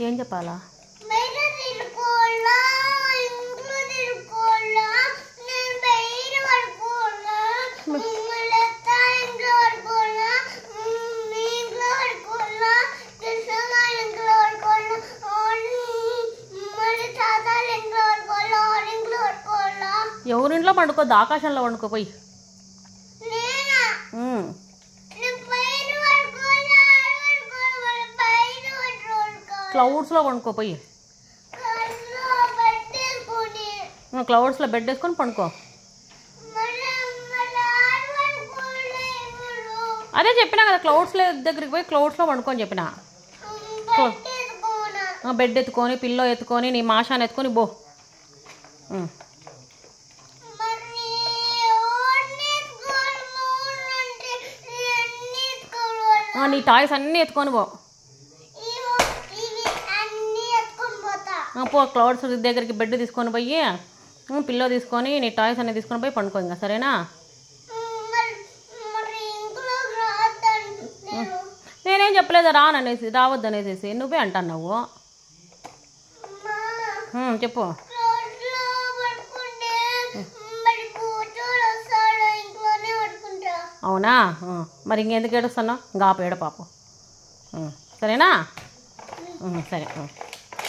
ఏం చెప్పాలా? బయట తిరుక్కోవాలా ఇంట్లో తిరుక్కోవాలా క్లౌడ్స్లో పండుకోపోయి కళ్ళు క్లౌడ్స్లో బెడ్ వేసుకొని పండుకో. అదే చెప్పినా కదా క్లౌడ్స్లో దగ్గరికి పోయి క్లౌడ్స్లో పండుకొని చెప్పిన. బెడ్ ఎత్తుకొని పిల్లో ఎత్తుకొని నీ మాషాన్ని ఎత్తుకొని బో అన్ని నీ టాయ్స్ అన్నీ ఎత్తుకొని పో. పో క్లౌడ్స్ దగ్గరికి బెడ్ తీసుకొని పోయి పిల్లో తీసుకొని నీ టాయ్స్ అన్నీ తీసుకొని పోయి పండుకో ఇంకా సరేనా? నేనేం చెప్పలేదు రాననేసి రావద్దు అనేసి నువ్వే అంటున్నావు. చెప్పు. అవునా? మరి ఇంకెందుకు ఏడుస్తున్నావు? ఇంకా ఆపు పాపం. పాపు సరేనా? సరే